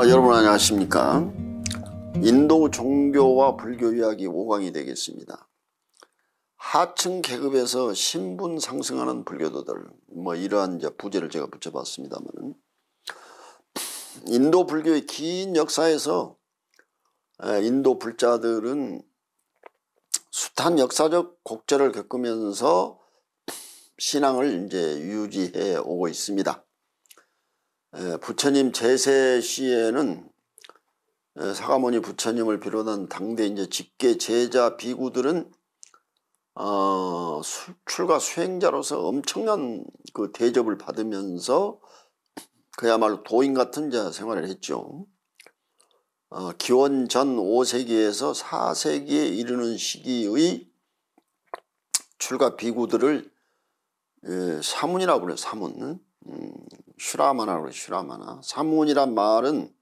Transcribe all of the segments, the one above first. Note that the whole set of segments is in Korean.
아, 여러분 안녕하십니까? 인도 종교와 불교 이야기 5강이 되겠습니다. 하층 계급에서 신분 상승하는 불교도들 뭐 이러한 이제 부제를 제가 붙여봤습니다만 인도 불교의 긴 역사에서 인도 불자들은 숱한 역사적 곡절을 겪으면서 신앙을 이제 유지해 오고 있습니다. 부처님 제세 시에는 사가모니 부처님을 비롯한 당대 이제 직계 제자 비구들은 어, 출가 수행자로서 엄청난 그 대접을 받으면서 그야말로 도인 같은 자 생활을 했죠. 어, 기원 전 5세기에서 4세기에 이르는 시기의 출가 비구들을 예, 사문이라고 그래요. 사문. 음, 슈라마나라고 그래요. 슈라마나. 사문이란 말은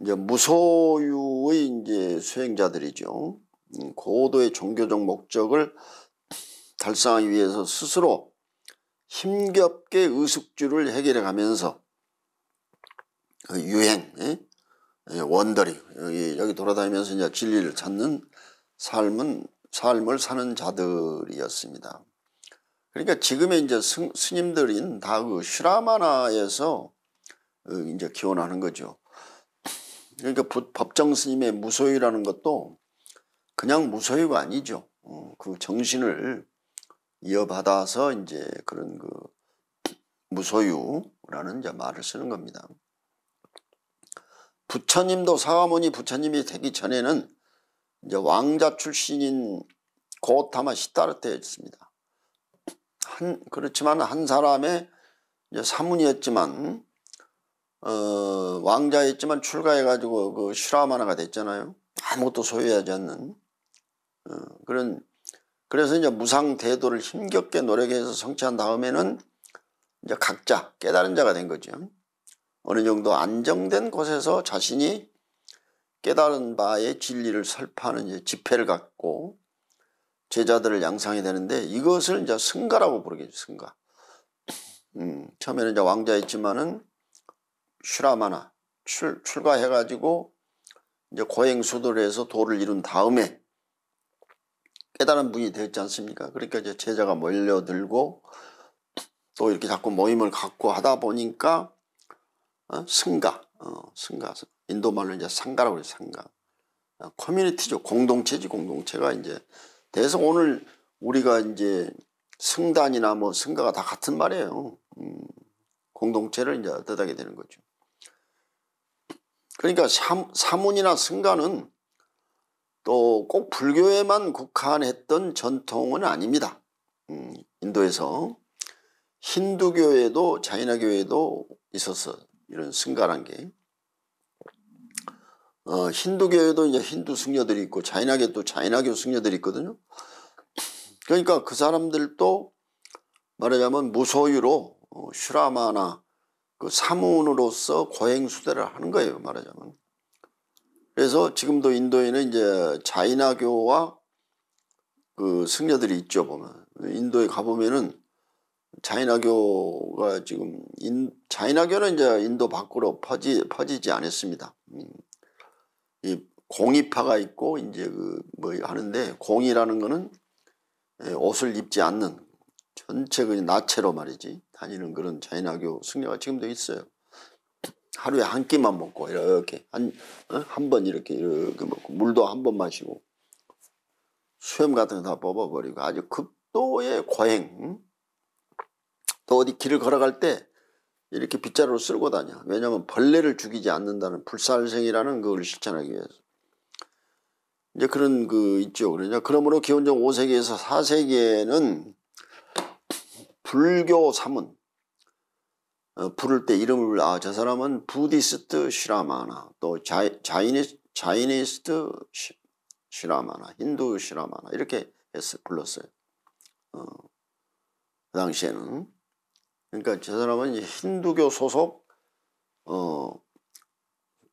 이제 무소유의 이제 수행자들이죠. 음, 고도의 종교적 목적을 달성하기 위해서 스스로 힘겹게 의숙주를 해결해 가면서 그 유행, 예? 예, 원더리 여기, 여기 돌아다니면서 이제 진리를 찾는 삶은 삶을 사는 자들이었습니다. 그러니까 지금의 이제 스, 스님들인 다 그 슈라마나에서 그 이제 기원하는 거죠. 그러니까 법정 스님의 무소유라는 것도 그냥 무소유가 아니죠. 어, 그 정신을 이어받아서 이제 그런 그 무소유라는 이제 말을 쓰는 겁니다. 부처님도 사가모니 부처님이 되기 전에는 이제 왕자 출신인 고타마 시타르테였습니다. 한 그렇지만 한 사람의 사문이었지만 어, 왕자였지만 출가해가지고 그 슈라마나가 됐잖아요. 아무것도 소유하지 않는 어, 그런 그래서 이제 무상 대도를 힘겹게 노력해서 성취한 다음에는 이제 각자 깨달은 자가 된 거죠. 어느 정도 안정된 곳에서 자신이 깨달은 바의 진리를 설파하는 이제 지혜를 갖고 제자들을 양상이 되는데 이것을 이제 승가라고 부르겠죠. 승가. 음, 처음에는 이제 왕자였지만은 슈라마나 출, 출가해가지고 이제 고행수도를 해서 도를 이룬 다음에 깨달은 분이 되었지 않습니까? 그러니까 이제 제자가 몰려들고 또 이렇게 자꾸 모임을 갖고 하다 보니까 어? 승가, 어, 승가. 인도 말로 이제 상가라고 그래요, 상가. 어, 커뮤니티죠. 공동체지, 공동체가 이제. 돼서 오늘 우리가 이제 승단이나 뭐 승가가 다 같은 말이에요. 음, 공동체를 이제 뜻하게 되는 거죠. 그러니까 삼, 사문이나 승가는 또 꼭 불교에만 국한했던 전통은 아닙니다. 음, 인도에서 힌두교에도 자이나교에도 있었어 이런 승가란 게. 어, 힌두교에도 이제 힌두 승려들이 있고 자이나교도 자이나교 승려들이 있거든요. 그러니까 그 사람들도 말하자면 무소유로 어, 슈라마나 그 사문으로서 고행수대를 하는 거예요. 말하자면. 그래서 지금도 인도에는 이제 자이나교와 그 승려들이 있죠. 보면 인도에 가보면은 자이나교가 지금 인, 자이나교는 이제 인도 밖으로 퍼지 퍼지지 않았습니다. 음. 이 공이파가 있고 이제 그 뭐 하는데 공이라는 거는 예, 옷을 입지 않는 전체 그 나체로 말이지 다니는 그런 자이나교 승려가 지금도 있어요. 하루에 한 끼만 먹고 이렇게 한 한번 어? 이렇게 이렇게 먹고 물도 한 번 마시고 수염 같은 거 다 뽑아버리고 아주 극도의 고행. 또 어디 길을 걸어갈 때 이렇게 빗자루를 쓸고 다녀. 왜냐하면 벌레를 죽이지 않는다는 불살생이라는 그걸 실천하기 위해서. 이제 그런 그 있죠. 그러냐. 그러므로 기원전 5세기에서 4세기에는 불교 사문 어, 부를 때 이름을 아 저 사람은 부디스트 시라마나 또 자이, 자이니, 자이니스트 시, 시라마나 힌두 시라마나 이렇게 해서 불렀어요. 어, 그 당시에는 그러니까 저 사람은 힌두교 소속 어,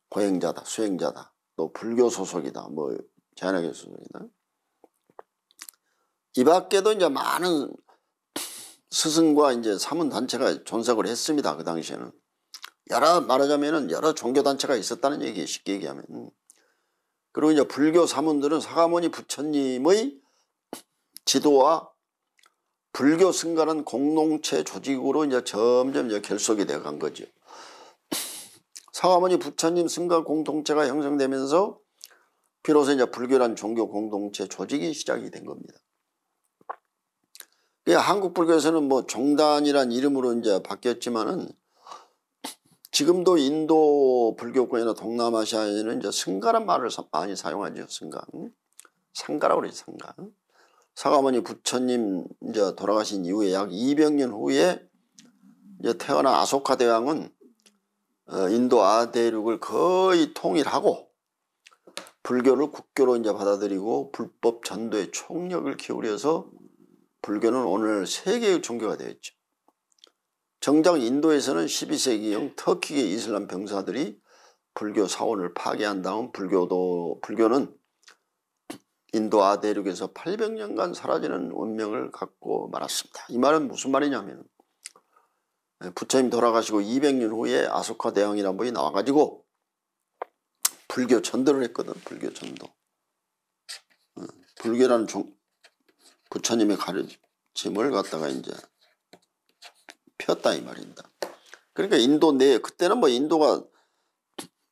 고행자다, 수행자다. 또 불교 소속이다. 뭐 자연하게 소속이다. 이 밖에도 이제 많은 스승과 이제 사문 단체가 존석을 했습니다. 그 당시에는 여러 말하자면은 여러 종교 단체가 있었다는 얘기예요. 쉽게 얘기하면. 그리고 이제 불교 사문들은 사가모니 부처님의 지도와 불교 승가는 공동체 조직으로 이제 점점 이제 결속이 되어 간 거죠. 사가모니 부처님 승가 공동체가 형성되면서 비로소 이제 불교란 종교 공동체 조직이 시작이 된 겁니다. 한국 불교에서는 뭐 종단이란 이름으로 이제 바뀌었지만은 지금도 인도 불교권이나 동남아시아에는 이제 승가란 말을 많이 사용하죠. 승가. 상가라고 그러죠. 상가. 사가모니 부처님 이제 돌아가신 이후에 약 200년 후에 이제 태어난 아소카 대왕은 어, 인도 아대륙을 거의 통일하고 불교를 국교로 이제 받아들이고 불법 전도에 총력을 기울여서 불교는 오늘 세계의 종교가 되었죠. 정작 인도에서는 12세기형 터키의 이슬람 병사들이 불교 사원을 파괴한 다음 불교도 불교는 인도 아대륙에서 800년간 사라지는 운명을 갖고 말았습니다. 이 말은 무슨 말이냐면 부처님 돌아가시고 200년 후에 아소카 대왕이라는 분이 나와가지고 불교 전도를 했거든. 불교 전도. 어, 불교라는 종, 부처님의 가르침을 갖다가 이제 폈다 이 말입니다. 그러니까 인도 내 그때는 뭐 인도가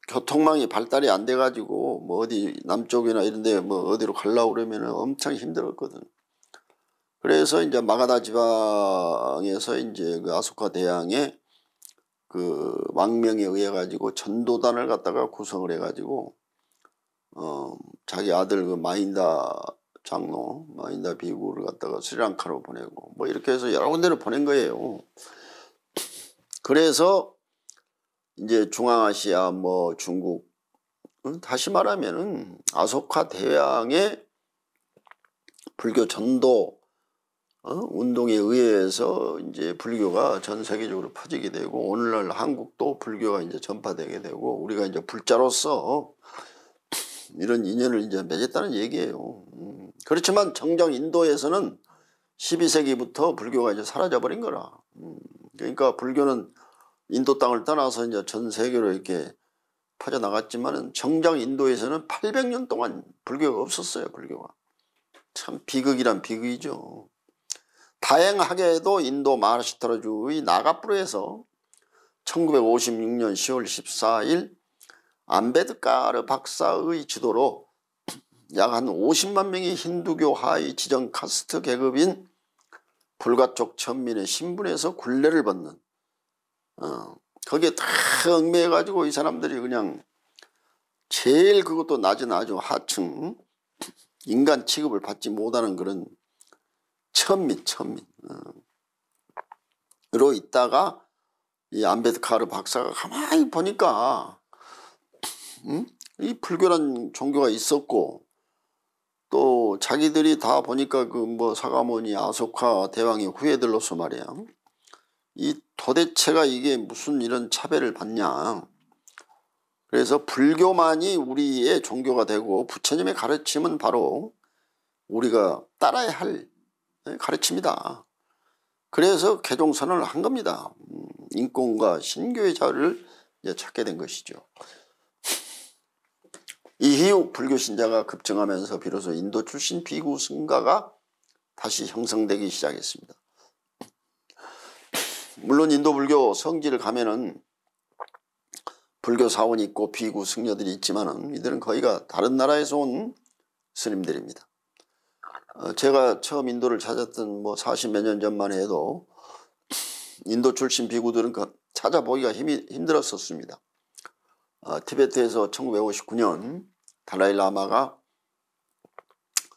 교통망이 발달이 안 돼가지고 뭐 어디 남쪽이나 이런데 뭐 어디로 가려고 그러면 엄청 힘들었거든. 그래서 이제 마가다 지방에서 이제 그 아소카 대왕의 그 왕명에 의해 가지고 전도단을 갖다가 구성을 해 가지고 어 자기 아들 그 마인다 장로 마인다 비구를 갖다가 스리랑카로 보내고 뭐 이렇게 해서 여러 군데를 보낸 거예요. 그래서 이제 중앙아시아 뭐 중국 다시 말하면은 아소카 대왕의 불교 전도 어? 운동에 의해서 이제 불교가 전 세계적으로 퍼지게 되고 오늘날 한국도 불교가 이제 전파되게 되고 우리가 이제 불자로서 이런 인연을 이제 맺었다는 얘기예요. 음. 그렇지만 정작 인도에서는 12세기부터 불교가 이제 사라져 버린 거라. 음. 그러니까 불교는 인도 땅을 떠나서 이제 전 세계로 이렇게 퍼져 나갔지만은 정작 인도에서는 800년 동안 불교가 없었어요. 불교가. 참 비극이란 비극이죠. 다행하게도 인도 마하라시트라주의 나가프로에서 1956년 10월 14일 암베드카르 박사의 지도로 약 한 50만 명의 힌두교 하위 지정 카스트 계급인 불가쪽 천민의 신분에서 굴레를 받는 어, 거기에 다 얽매여가지고 이 사람들이 그냥 제일 그것도 낮은 아주 하층 인간 취급을 받지 못하는 그런 천민 천민 어. 로 있다가 이 암베드카르 박사가 가만히 보니까 음? 이 불교란 종교가 있었고 또 자기들이 다 보니까 그 뭐 사가모니 아소카 대왕의 후예들로서 말이야 이 도대체가 이게 무슨 이런 차별을 받냐 그래서 불교만이 우리의 종교가 되고 부처님의 가르침은 바로 우리가 따라야 할 가르칩니다. 그래서 개종선언을 한 겁니다. 음, 인권과 신교의 자를 찾게 된 것이죠. 이후 불교 신자가 급증하면서 비로소 인도 출신 비구 승가가 다시 형성되기 시작했습니다. 물론 인도 불교 성지를 가면은 불교 사원이 있고 비구 승려들이 있지만은 이들은 거의가 다른 나라에서 온 스님들입니다. 어, 제가 처음 인도를 찾았던 뭐 40몇 년 전만 해도 인도 출신 비구들은 그 찾아보기가 힘이 힘들었었습니다. 어, 티베트에서 1959년 다라이 라마가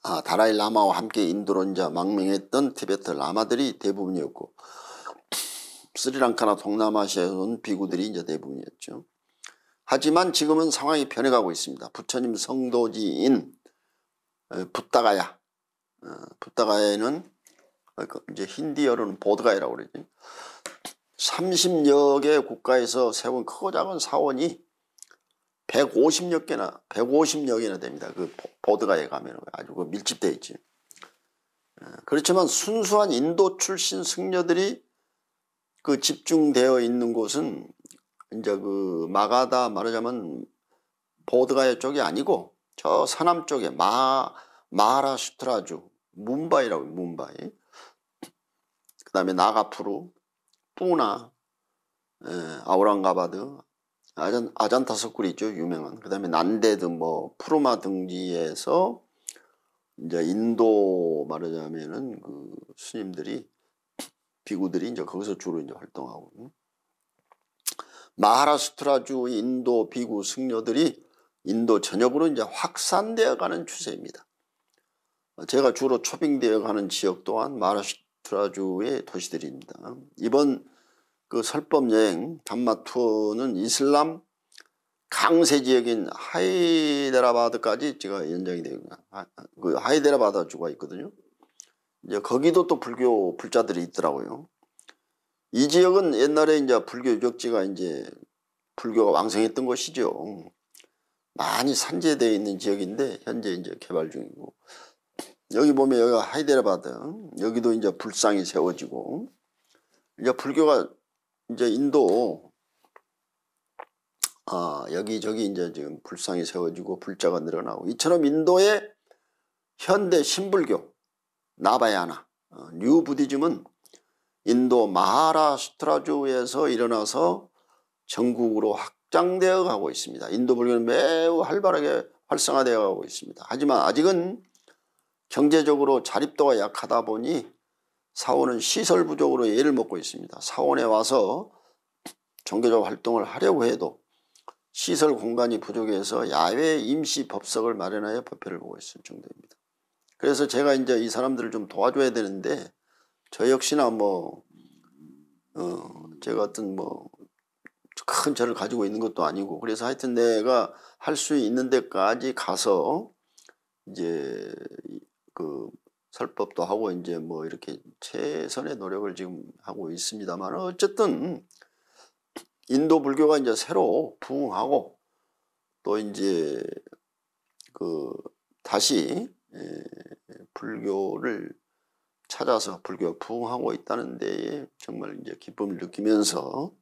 아, 다라이 라마와 함께 이제 망명했던 티베트 라마들이 대부분이었고 스리랑카나 동남아시아에 온 비구들이 이제 대부분이었죠. 하지만 지금은 상황이 변해가고 있습니다. 부처님 성도지인 붓다가야 어, 붓다가야는 그 이제 힌디어로는 보드가야라고 그러지. 30여 개 국가에서 세운 크고 작은 사원이 150여 개나 150여 개나 됩니다. 그 보드가에 가면 아주 그 밀집되어 있지. 어, 그렇지만 순수한 인도 출신 승려들이 그 집중되어 있는 곳은 이제 그 마가다 말하자면 보드가야 쪽이 아니고 저 서남 쪽에 마 마하라슈트라주 뭄바이라고 뭄바이. 그 다음에 나가푸르, 뿌나, 에, 아우랑가바드, 아잔 아잔타 석굴이 있죠 유명한. 그 다음에 난데드 뭐 푸르마 등지에서 이제 인도 말하자면은 그 스님들이 비구들이 이제 거기서 주로 이제 활동하고 마하라스트라주 인도 비구 승려들이 인도 전역으로 이제 확산되어 가는 추세입니다. 제가 주로 초빙되어 가는 지역 또한 마하라스트라주의 도시들입니다. 이번 그 설법 여행 잠마 투어는 이슬람 강세 지역인 하이데라바드까지 제가 연장이 되고 그 하이데라바드 주가 있거든요. 이제 거기도 또 불교 불자들이 있더라고요. 이 지역은 옛날에 이제 불교 유적지가 이제 불교가 왕성했던 곳이죠. 많이 산재되어 있는 지역인데 현재 이제 개발 중이고 여기 보면 여기가 하이데라바드 여기도 이제 불상이 세워지고 이제 불교가 이제 인도 아 여기저기 이제 지금 불상이 세워지고 불자가 늘어나고 이처럼 인도의 현대 신불교 나바야나 어, New Buddhism은 인도 마하라슈트라주에서 일어나서 전국으로 확장되어 가고 있습니다. 인도 불교는 매우 활발하게 활성화되어 가고 있습니다. 하지만 아직은 경제적으로 자립도가 약하다 보니 사원은 시설 부족으로 애를 먹고 있습니다. 사원에 와서 종교적 활동을 하려고 해도 시설 공간이 부족해서 야외 임시 법석을 마련하여 법회를 보고 있을 정도입니다. 그래서 제가 이제 이 사람들을 좀 도와줘야 되는데 저 역시나 뭐, 어, 제가 어떤 뭐, 큰 절을 가지고 있는 것도 아니고 그래서 하여튼 내가 할 수 있는 데까지 가서 이제 그 설법도 하고 이제 뭐 이렇게 최선의 노력을 지금 하고 있습니다만 어쨌든 인도 불교가 이제 새로 부흥하고 또 이제 그 다시 불교를 찾아서 불교 부흥하고 있다는 데에 정말 이제 기쁨을 느끼면서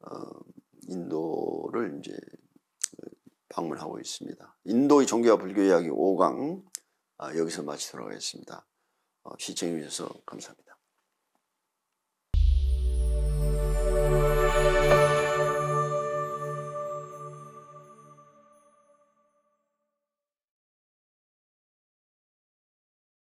어, 인도를 이제 방문하고 있습니다. 인도의 종교와 불교 이야기 5강 아, 여기서 마치도록 하겠습니다. 어, 시청해 주셔서 감사합니다.